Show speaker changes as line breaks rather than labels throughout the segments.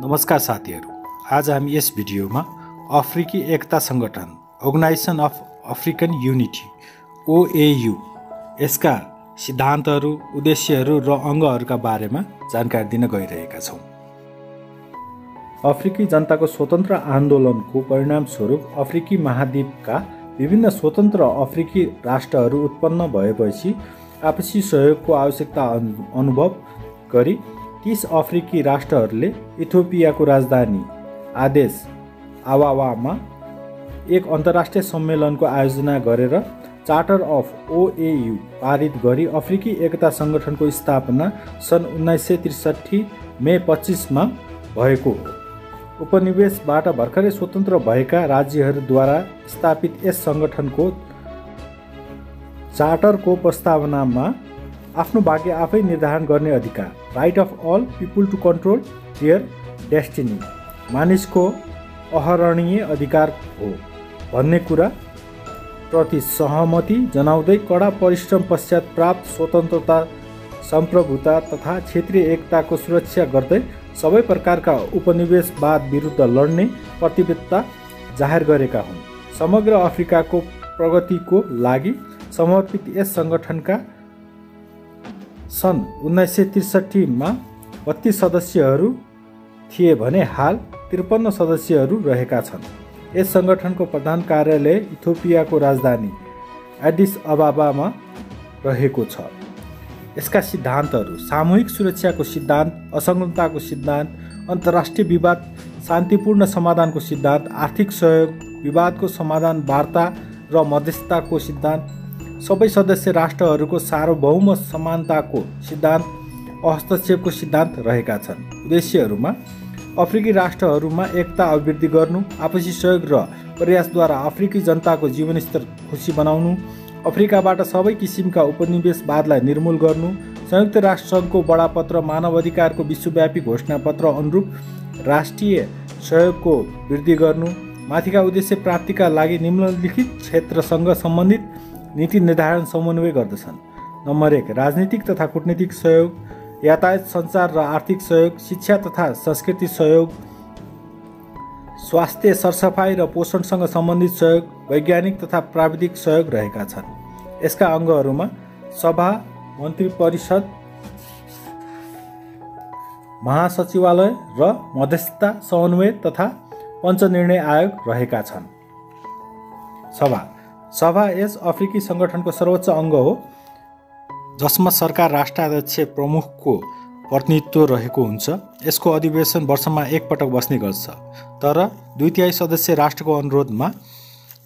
नमस्कार साथीहरू। आज हामी यस भिडियोमा अफ्रिकी एकता सङ्गठन organisation of African unity OAU यसका सिद्धान्तहरू उद्देश्यहरू र अङ्गहरूका बारेमा जानकारी दिन गइरहेका छौँ। अफ्रिकी जनताको स्वतन्त्र आन्दोलनको परिणामस्वरूप अफ्रिकी महाद्वीपका विभिन्न स्वतन्त्र अफ्रिकी राष्ट्रहरू उत्पन्न भएपछि आपसी सहयोगको आवश्यकता अनुभव गरी तिस अफ्रिकी राष्ट्रहरूले इथियोपियाको राजधानी आदेश आवावामा एक अन्तर्राष्ट्रिय सम्मेलनको आयोजना गरेर चार्टर अफ ओएयु पारित गरी अफ्रिकी एकता सङ्गठनको स्थापना सन् उन्नाइस सय त्रिसठी मे पच्चिसमा भएको हो। उपनिवेशबाट भर्खरै स्वतन्त्र भएका राज्यहरूद्वारा स्थापित यस सङ्गठनको चार्टरको प्रस्तावनामा आफ्नो भाग्य आफै निर्धारण गर्ने अधिकार right of all people to control their destiny मानिसको अहरणीय अधिकार हो भन्ने कुरा प्रति सहमति जनाउँदै कडा परिश्रम पश्चात प्राप्त स्वतन्त्रता सम्प्रभुता तथा क्षेत्रीय एकताको सुरक्षा गर्दै सबै प्रकारका उपनिवेशवाद विरुद्ध लड्ने प्रतिबद्धता जाहेर गरेका हुन्। समग्र अफ्रिकाको प्रगतिको लागि समर्पित यस सङ्गठनका सन् उन्नाइस सय त्रिसठीमा बत्तिस सदस्यहरू थिए भने हाल त्रिपन्न सदस्यहरू रहेका छन्। यस सङ्गठनको प्रधान कार्यालय इथोपियाको राजधानी एडिस अबाबामा रहेको छ। यसका सिद्धान्तहरू सामूहिक सुरक्षाको सिद्धान्त असङ्गताको सिद्धान्त अन्तर्राष्ट्रिय विवाद शान्तिपूर्ण समाधानको सिद्धान्त आर्थिक सहयोग विवादको समाधान वार्ता र मध्यस्थताको सिद्धान्त सबै सदस्य राष्ट्रहरूको सार्वभौम समानताको सिद्धान्त हस्तक्षेपको सिद्धान्त रहेका छन्। उद्देश्यहरूमा अफ्रिकी राष्ट्रहरूमा एकता अभिवृद्धि गर्नु आपसी सहयोग र प्रयासद्वारा अफ्रिकी जनताको जीवनस्तर खुसी बनाउनु अफ्रिकाबाट सबै किसिमका उपनिवेशवादलाई निर्मूल गर्नु संयुक्त राष्ट्रसङ्घको बडापत्र मानव अधिकारको विश्वव्यापी घोषणापत्र अनुरूप राष्ट्रिय सहयोगको वृद्धि गर्नु माथिका उद्देश्य प्राप्तिका लागि निम्नलिखित क्षेत्रसँग सम्बन्धित नीति निर्धारण समन्वय गर्दछन्। नम्बर एक राजनीतिक तथा कूटनीतिक सहयोग यातायात सञ्चार र आर्थिक सहयोग शिक्षा तथा संस्कृति सहयोग स्वास्थ्य सरसफाइ र पोषणसँग सम्बन्धित सहयोग वैज्ञानिक तथा प्राविधिक सहयोग रहेका छन्। यसका अङ्गहरूमा सभा मन्त्री परिषद महासचिवालय र मध्यस्थता समन्वय तथा पञ्चनिर्णय आयोग रहेका छन्। सभा। सभा यस अफ्रिकी सङ्गठनको सर्वोच्च अङ्ग हो। जसमा सरकार राष्ट्राध्यक्ष प्रमुखको प्रतिनिधित्व रहेको हुन्छ। यसको अधिवेशन वर्षमा एकपटक बस्ने गर्छ। तर दुई तिहाई सदस्य राष्ट्रको अनुरोधमा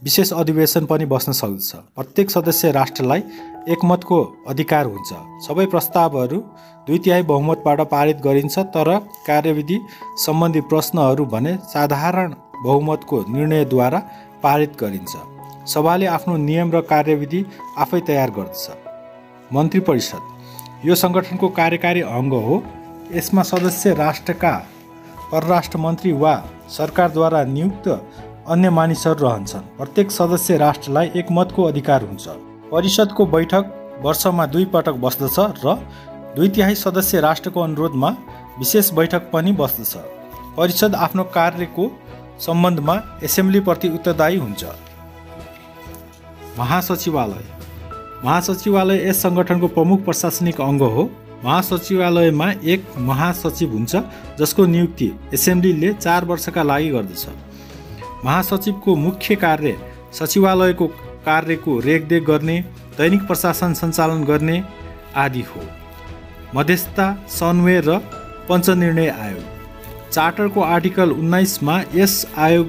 विशेष अधिवेशन पनि बस्न सक्दछ प्रत्येक सदस्य राष्ट्रलाई एकमतको अधिकार हुन्छ। सबै प्रस्तावहरू दुई तिहाई बहुमतबाट पारित गरिन्छ तर कार्यविधि सम्बन्धी प्रश्नहरू भने साधारण बहुमतको निर्णयद्वारा पारित गरिन्छ। सभाले आफ्नो नियम र कार्यविधि आफै तयार गर्दछ। मन्त्री परिषद यो सङ्गठनको कार्यकारी अङ्ग हो। यसमा सदस्य राष्ट्रका परराष्ट्र मन्त्री वा सरकारद्वारा नियुक्त अन्य मानिसहरू रहन्छन्। प्रत्येक सदस्य राष्ट्रलाई एक मतको अधिकार हुन्छ। परिषदको बैठक वर्षमा दुई पटक बस्दछ र दुई तिहाई सदस्य राष्ट्रको अनुरोधमा विशेष बैठक पनि बस्दछ। परिषद आफ्नो कार्यको सम्बन्धमा एसेम्ब्लीप्रति उत्तरदायी हुन्छ। महासचिवालय। महासचिवालय यस सङ्गठनको प्रमुख प्रशासनिक अङ्ग हो। महासचिवालयमा एक महासचिव हुन्छ जसको नियुक्ति एसेम्ब्लीले चार वर्षका लागि गर्दछ। महासचिवको मुख्य कार्य सचिवालयको कार्यको रेखदेख गर्ने दैनिक प्रशासन सञ्चालन गर्ने आदि हो। मध्यस्थता समन्वय र पञ्चनिर्णय आयोग। चार्टरको आर्टिकल उन्नाइसमा यस आयोग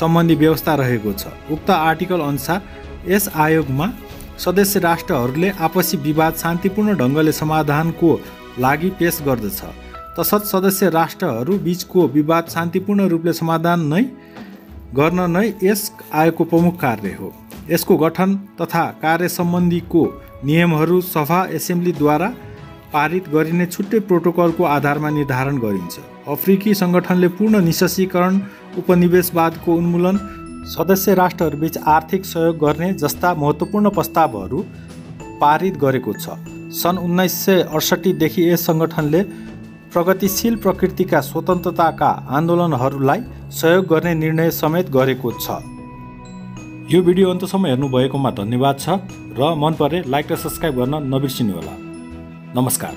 सम्बन्धी व्यवस्था रहेको छ। उक्त आर्टिकल अनुसार यस आयोगमा सदस्य राष्ट्रहरूले आपसी विवाद शान्तिपूर्ण ढङ्गले समाधानको लागि पेस गर्दछ। तसर्थ सदस्य राष्ट्रहरू बिचको विवाद शान्तिपूर्ण रूपले समाधान नै गर्न नै यस आयोगको प्रमुख कार्य हो। यसको गठन तथा कार्य सम्बन्धीको नियमहरू सभा एसेम्ब्लीद्वारा पारित गरिने छुट्टै प्रोटोकलको आधारमा निर्धारण गरिन्छ। अफ्रिकी सङ्गठनले पूर्ण निशसीकरण उपनिवेशवादको उन्मूलन सदस्य राष्ट्रहरूबीच आर्थिक सहयोग गर्ने जस्ता महत्त्वपूर्ण प्रस्तावहरू पारित गरेको छ। सन् उन्नाइस सय अडसट्ठीदेखि यस सङ्गठनले प्रगतिशील प्रकृतिका स्वतन्त्रताका आन्दोलनहरूलाई सहयोग गर्ने निर्णय समेत गरेको छ। यो भिडियो अन्तसम्म हेर्नुभएकोमा धन्यवाद छ र मन परे लाइक र सब्सक्राइब गर्न नबिर्सिनुहोला। नमस्कार।